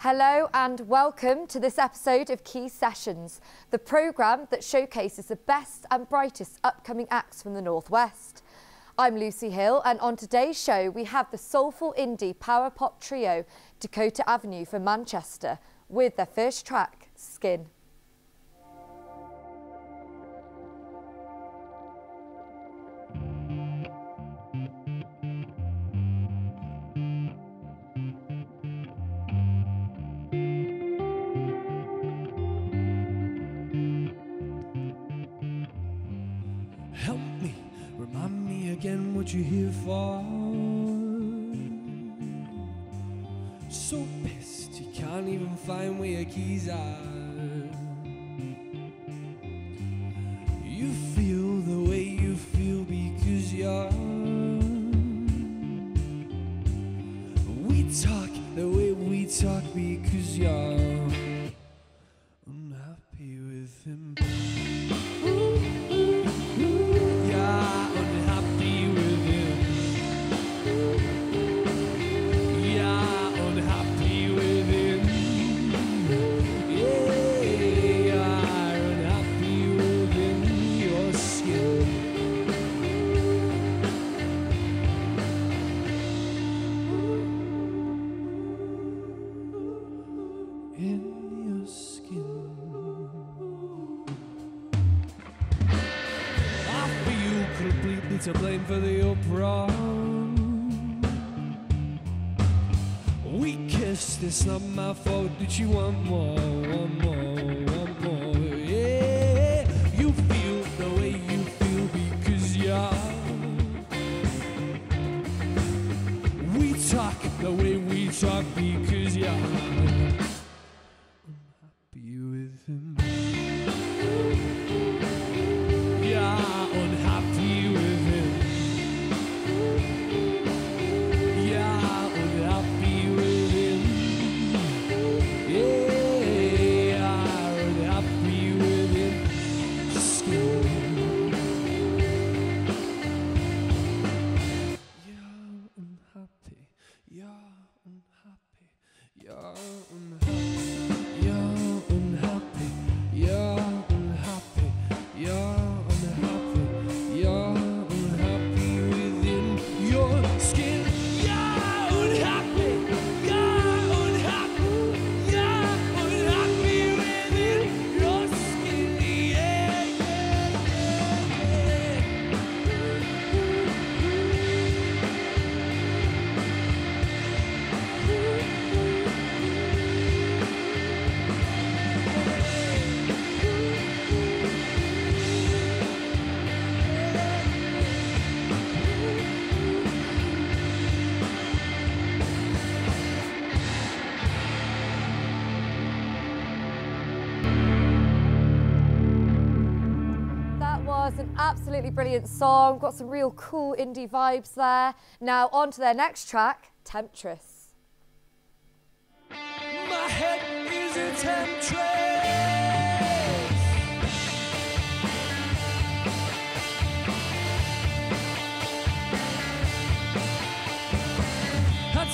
Hello and welcome to this episode of Quays Sessions, the programme that showcases the best and brightest upcoming acts from the Northwest. I'm Lucy Hill and on today's show we have the soulful indie power pop trio Dakota Avenue from Manchester with their first track, Skin. So pissed you can't even find where your keys are. You feel the way you feel because you're. We talk the way we talk because you're for the uproar. We kissed, it's not my fault that you want more, want more, want more. Yeah, you feel the way you feel because you're. We talk the way we talk because you're. That was an absolutely brilliant song, got some real cool indie vibes there. Now on to their next track, Temptress. My head is a temptress.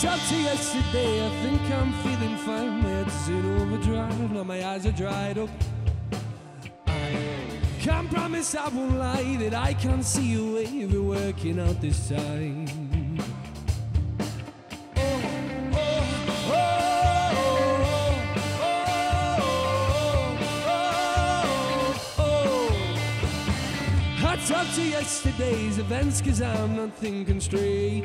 Talked to yesterday, I think I'm feeling fine. Head's in overdrive, now my eyes are dried up. I can't promise I won't lie that I can't see way of it working out this time. I talked to yesterday's events cause I'm not thinking straight.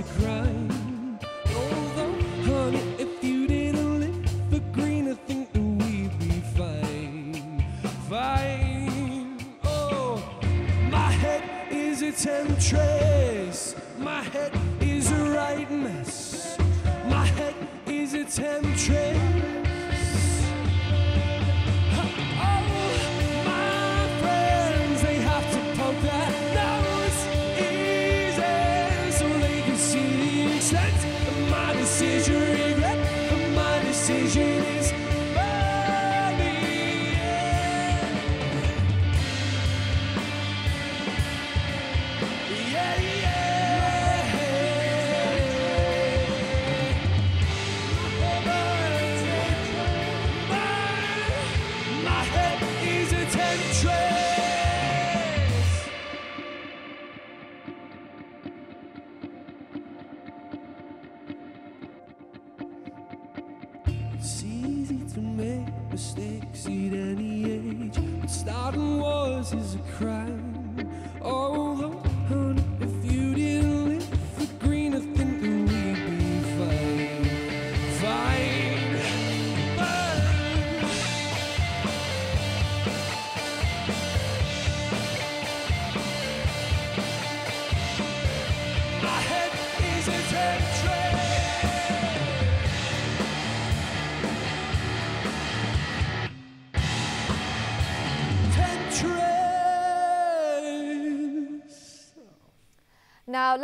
a crime. Although, honey, if you didn't live for green, I think that we'd be fine. Fine. Oh, my head is a temptress. My head is a right mess. My head is a temptress.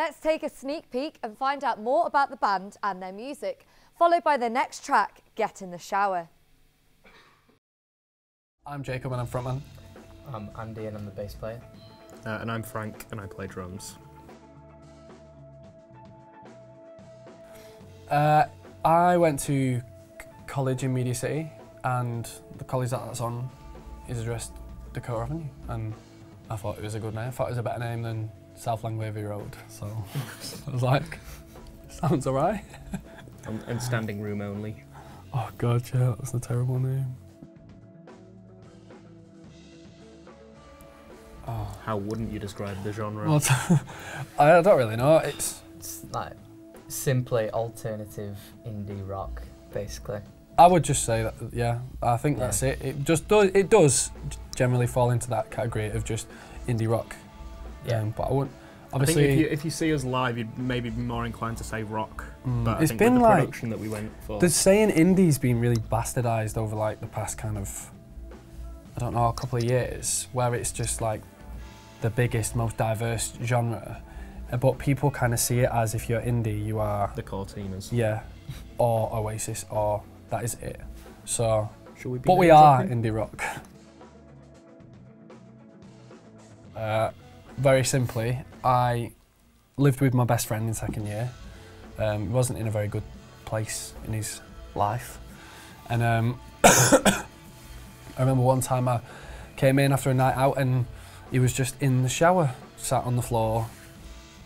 Let's take a sneak peek and find out more about the band and their music, followed by their next track, Get in the Shower. I'm Jacob and I'm frontman. I'm Andy and I'm the bass player. Uh, and I'm Frank, and I play drums. Uh, I went to college in Media City, and the college that that's on is addressed Dakota Avenue, and I thought it was a good name. I thought it was a better name than South Langworthy Road, so I was like, sounds alright. And, um, and standing room only. Oh god, yeah, that's a terrible name. Oh, How wouldn't you describe the genre? well, I don't really know. It's It's like simply alternative indie rock, basically. I would just say that, yeah. I think Yeah. that's it. It just does. It does generally fall into that category of just indie rock. Yeah. Um, but I wouldn't. I think Obviously, if you, if you see us live, you'd maybe be more inclined to say rock. Mm, But I it's think been like production that we went for. the saying indie's been really bastardized over like the past kind of I don't know a couple of years, where it's just like the biggest, most diverse genre. Uh, But people kind of see it as if you're indie, you are the Courteeners. yeah, or Oasis, or that is it. So Should we be But we are indie rock. Uh, very simply, I lived with my best friend in second year. Um, he wasn't in a very good place in his life. And um, I remember one time I came in after a night out and he was just in the shower, sat on the floor,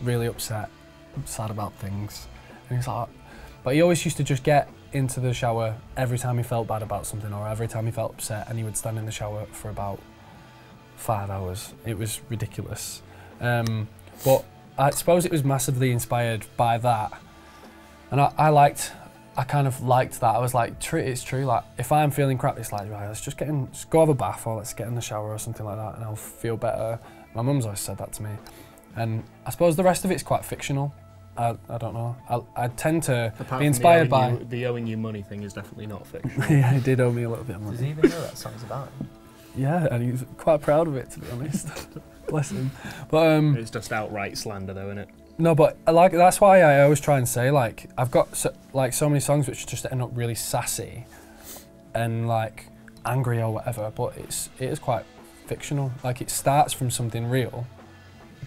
really upset, sad about things. And he's like, but he always used to just get into the shower every time he felt bad about something or every time he felt upset and he would stand in the shower for about five hours. It was ridiculous. Um, but I suppose it was massively inspired by that. And I, I liked, I kind of liked that. I was like, tr- it's true. Like, if I'm feeling crap, it's like, right, let's just get in, just go have a bath or let's get in the shower or something like that and I'll feel better. My mum's always said that to me. And I suppose the rest of it's quite fictional. I, I don't know. I, I tend to Apart be from inspired the by. you, the owing you money thing is definitely not fiction. yeah, he did owe me a little bit of money. Does money. he even know that song's about him? Yeah, and he's quite proud of it, to be honest. Bless him. But um, it's just outright slander, though, isn't it? no, but like that's why I always try and say like I've got so, like so many songs which just end up really sassy and like angry or whatever, but it's it is quite fictional. Like it starts from something real,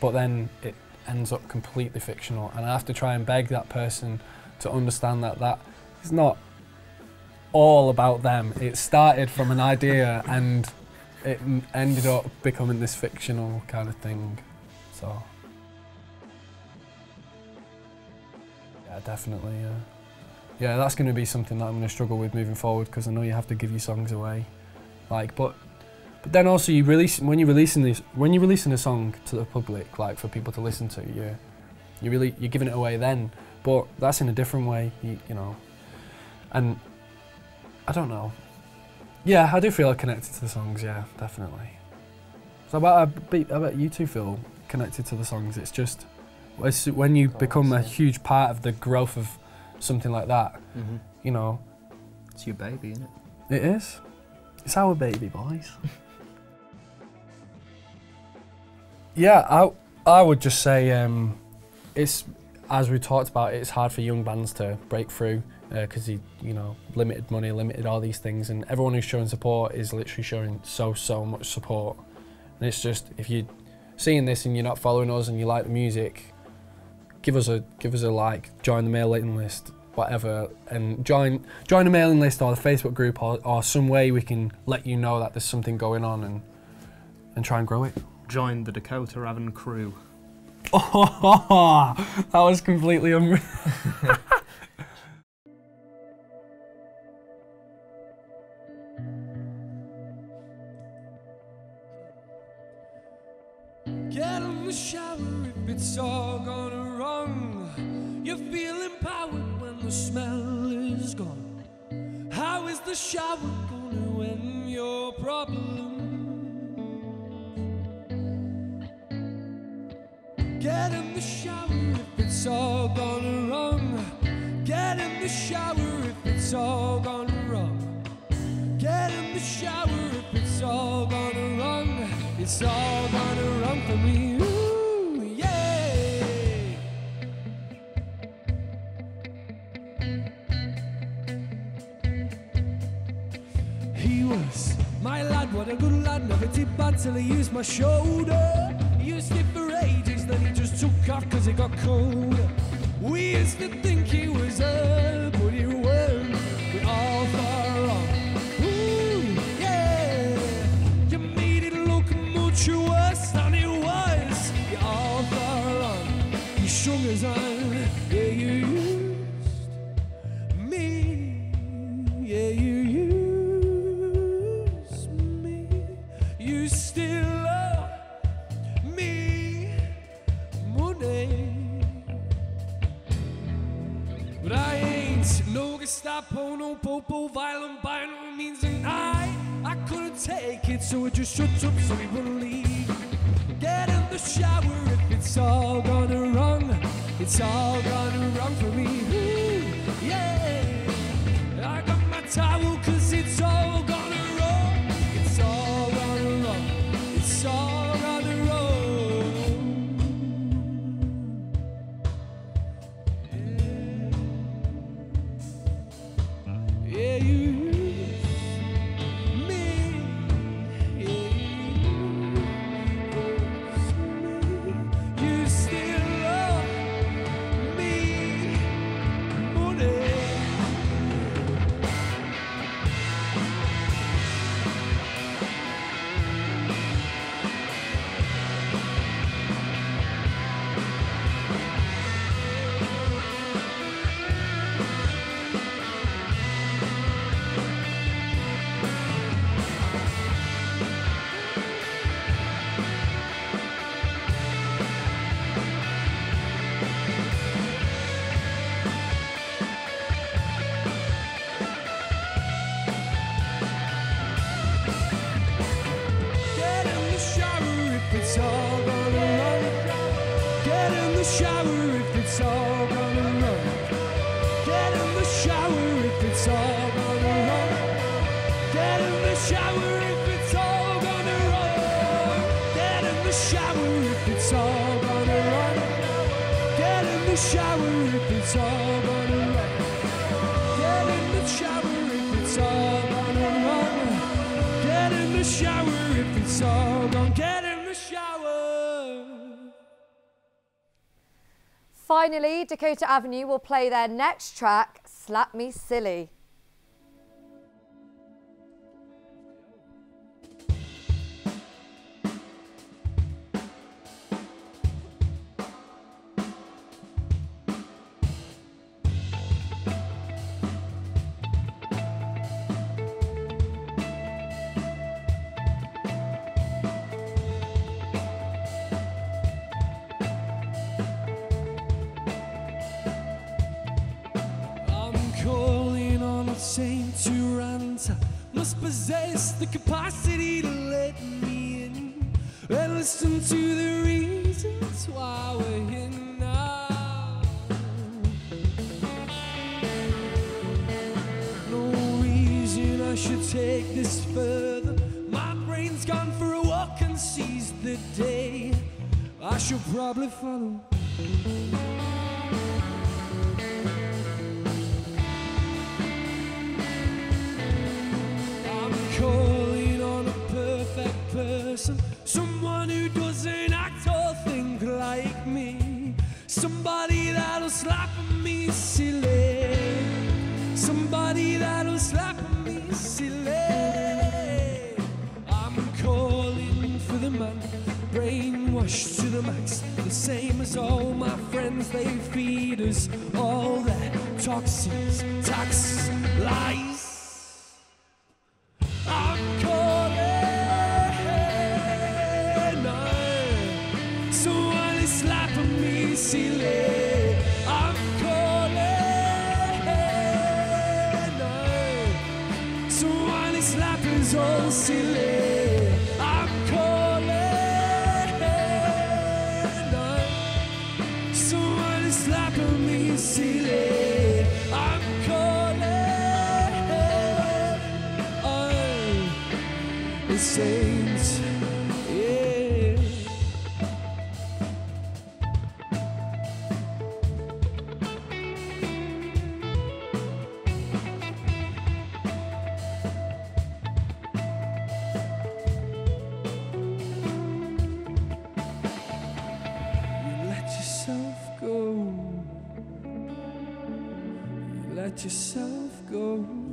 but then it ends up completely fictional, and I have to try and beg that person to understand that that is not all about them. It started from an idea and it ended up becoming this fictional kind of thing. So, yeah, definitely. Yeah, yeah, that's going to be something that I'm going to struggle with moving forward because I know you have to give your songs away, like, but. But then also you release when you're releasing this when you're releasing a song to the public, like for people to listen to, you you really you're giving it away then. But that's in a different way, you, you know. And I don't know. Yeah, I do feel connected to the songs. Yeah, definitely. So about I bet I bet you two feel connected to the songs. It's just it's when you become a huge part of the growth of something like that. Mm-hmm. You know, It's your baby, isn't it? it is. It's our baby, boys. yeah, I I would just say um, it's as we talked about. It's hard for young bands to break through Uh, because he, you know limited money, limited all these things, and everyone who's showing support is literally showing so so much support. And it's just if you're seeing this and you're not following us and you like the music, give us a give us a like, join the mailing list, whatever, and join join the mailing list or the Facebook group or, or some way we can let you know that there's something going on and and try and grow it. Join the Dakota Raven crew. Oh, that was completely unreal. it's all gone wrong. You feel empowered when the smell is gone. How is the shower gonna end your problem? Get in the shower if it's all gone wrong. Get in the shower if it's all gone wrong. Get in the shower if it's all gone wrong. It's all gone wrong for me. He was my lad, what a good lad. Never did bad till he used my shoulder. He used it for ages, then he just took off cause it got colder. We used to think he was a, but he weren't. We all thought wrong. Ooh, yeah. You made it look much worse than it was. You all thought wrong. You shung us on. Gestapo, oh no popo, violent by no oh, means, and I, I couldn't take it, so I just shut up so we wouldn't leave. Get in the shower if it's all gone wrong, it's all gone wrong for me. Ooh, yeah, I got my towel cause it's all gone shower if it's all gone. Get in the shower. Finally, Dakota Avenue will play their next track, Slap Me Silly. Saint to Tyranta must possess the capacity to let me in and listen to the reasons why we're here now. No reason I should take this further. My brain's gone for a walk and seized the day. I should probably follow. Calling on a perfect person, someone who doesn't act or think like me, somebody that'll slap me silly, somebody that'll slap me silly. I'm calling for the man, brainwashed to the max, the same as all my friends. They feed us all their toxins, taxes, lies. Is slapping me silly. Let yourself go.